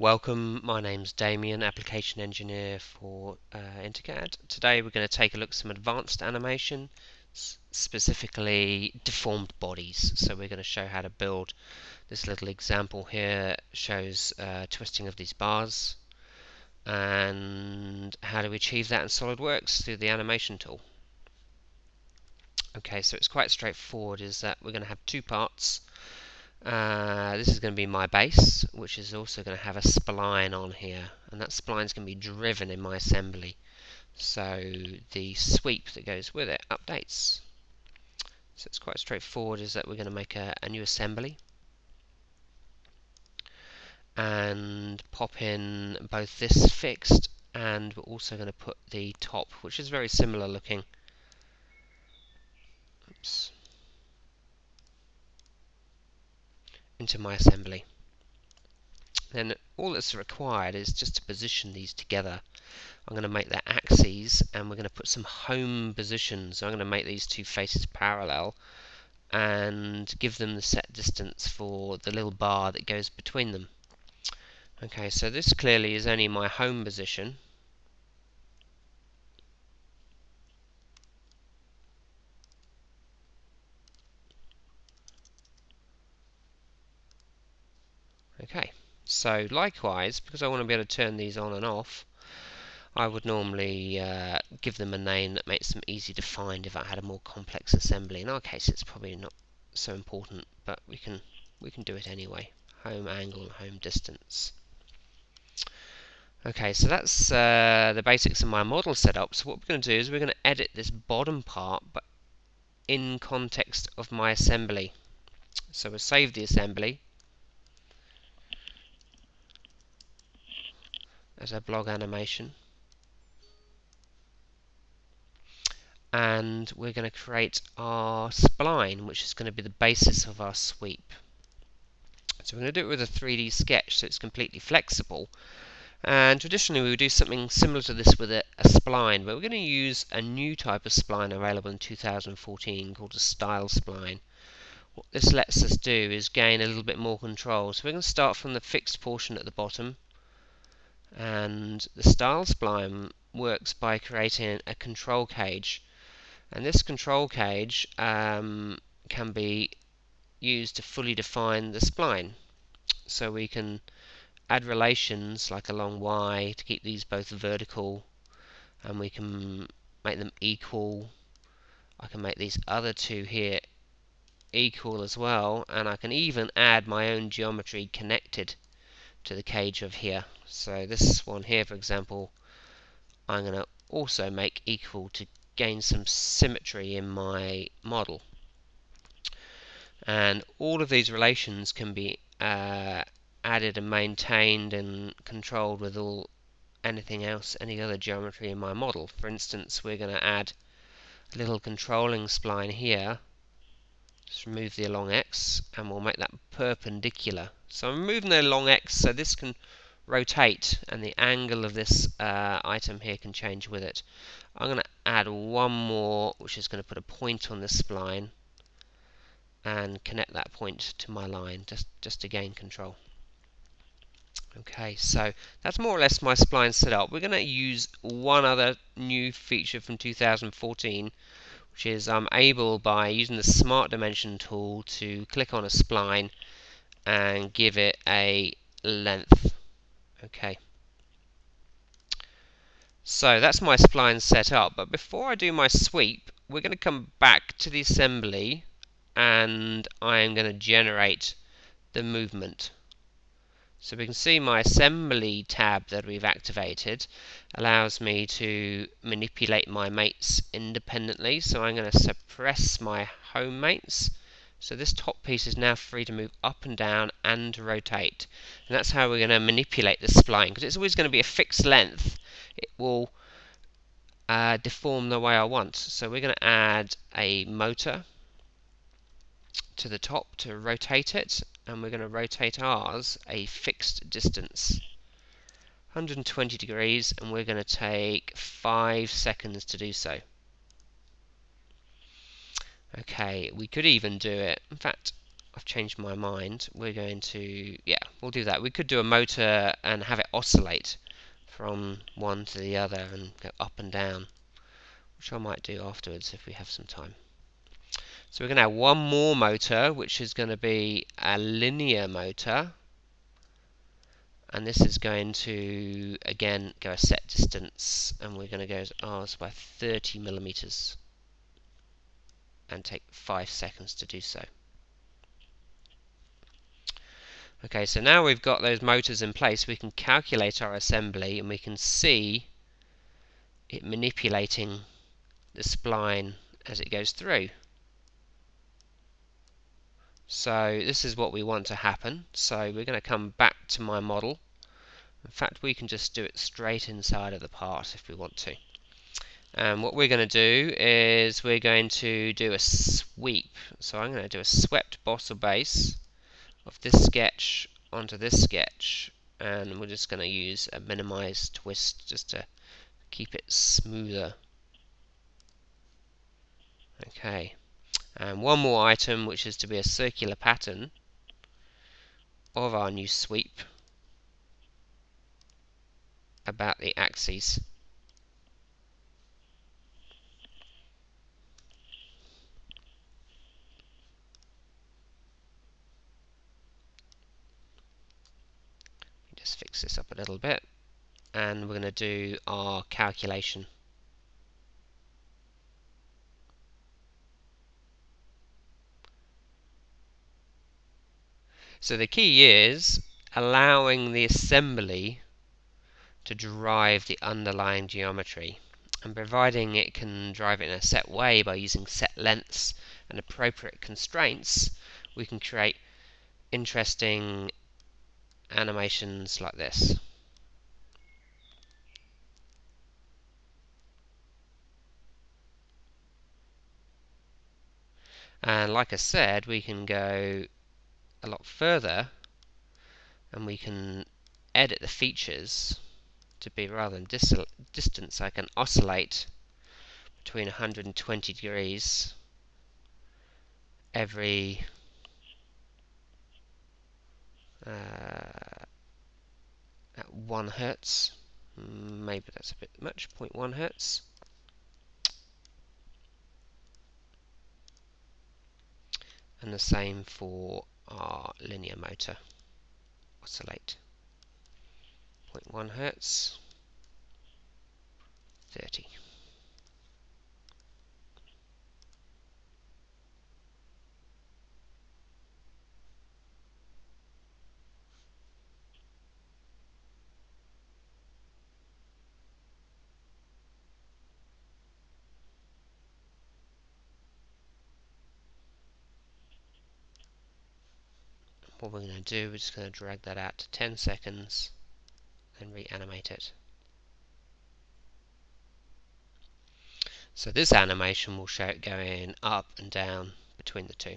Welcome, my name's Damien, Application Engineer for uh, Intercad. Today we're going to take a look at some advanced animation, specifically deformed bodies. So we're going to show how to build this little example here shows uh, twisting of these bars and how do we achieve that in SolidWorks through the animation tool. Okay, so it's quite straightforward is that we're going to have two parts uh, this is going to be my base, which is also going to have a spline on here, and that spline is going to be driven in my assembly. So the sweep that goes with it updates. So it's quite straightforward, is that we're going to make a, a new assembly and pop in both this fixed and we're also going to put the top, which is very similar looking. Oops. Into my assembly. Then all that's required is just to position these together. I'm going to make their axes and we're going to put some home positions. So I'm going to make these two faces parallel and give them the set distance for the little bar that goes between them. Okay, so this clearly is only my home position. Okay, so likewise, because I want to be able to turn these on and off, I would normally uh, give them a name that makes them easy to find if I had a more complex assembly. In our case, it's probably not so important, but we can we can do it anyway. Home angle home distance. Okay, so that's uh, the basics of my model setup. So what we're going to do is we're going to edit this bottom part, but in context of my assembly. So we'll save the assembly as a blog animation. And we're going to create our spline, which is going to be the basis of our sweep. So we're going to do it with a 3D sketch, so it's completely flexible. And traditionally we would do something similar to this with a, a, spline, but we're going to use a new type of spline available in 2014 called a style spline. What this lets us do is gain a little bit more control. So we're going to start from the fixed portion at the bottom, and the style spline works by creating a control cage. And this control cage um, can be used to fully define the spline. So we can add relations like along Y to keep these both vertical and we can make them equal. I can make these other two here equal as well and I can even add my own geometry connected to the cage of here. So this one here, for example, I'm going to also make equal to gain some symmetry in my model. And all of these relations can be uh, added and maintained and controlled with all anything else, any other geometry in my model. For instance, we're going to add a little controlling spline here just remove the long x and we'll make that perpendicular. So I'm removing the long x so this can rotate and the angle of this uh, item here can change with it. I'm going to add one more which is going to put a point on this spline and connect that point to my line just, just to gain control. Okay, so that's more or less my spline set up. We're going to use one other new feature from 2014 which is I'm able by using the smart dimension tool to click on a spline and give it a length okay so that's my spline set up but before I do my sweep we're going to come back to the assembly and I am going to generate the movement so we can see my assembly tab that we've activated allows me to manipulate my mates independently. So I'm going to suppress my home mates. So this top piece is now free to move up and down and rotate. And that's how we're going to manipulate the spline because it's always going to be a fixed length. It will uh, deform the way I want. So we're going to add a motor to the top to rotate it and we're going to rotate ours a fixed distance 120 degrees and we're going to take 5 seconds to do so okay we could even do it in fact I've changed my mind. We're going to, yeah, we'll do that. We could do a motor and have it oscillate from one to the other and go up and down, which I might do afterwards if we have some time. So we're going to have one more motor, which is going to be a linear motor. And this is going to, again, go a set distance. And we're going to go, it's by 30 millimeters. And take 5 seconds to do so. Okay, so now we've got those motors in place, we can calculate our assembly and we can see it manipulating the spline as it goes through. So this is what we want to happen. So we're going to come back to my model. In fact, we can just do it straight inside of the part if we want to. And what we're going to do is we're going to do a sweep. So I'm going to do a swept boss base of this sketch onto this sketch and we're just going to use a minimize twist just to keep it smoother. Okay. And one more item which is to be a circular pattern of our new sweep about the axes fix this up a little bit and we're going to do our calculation. So the key is allowing the assembly to drive the underlying geometry and providing it can drive it in a set way by using set lengths and appropriate constraints we can create interesting animations like this. And like I said, we can go a lot further and we can edit the features to be rather than dis distance, I can oscillate between 120 degrees every uh, at 1 hertz. Maybe that's a bit much, 0.1 hertz. And the same for our linear motor. Oscillate. 0.1 hertz. 30. What we're going to do, we're just going to drag that out to 10 seconds and reanimate it. So this animation will show it going up and down between the two.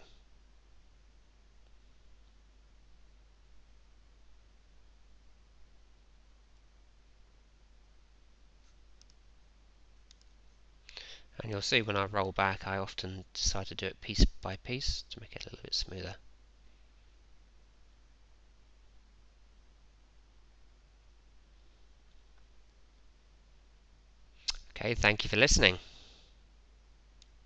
And you'll see when I roll back I often decide to do it piece by piece to make it a little bit smoother. Okay, thank you for listening.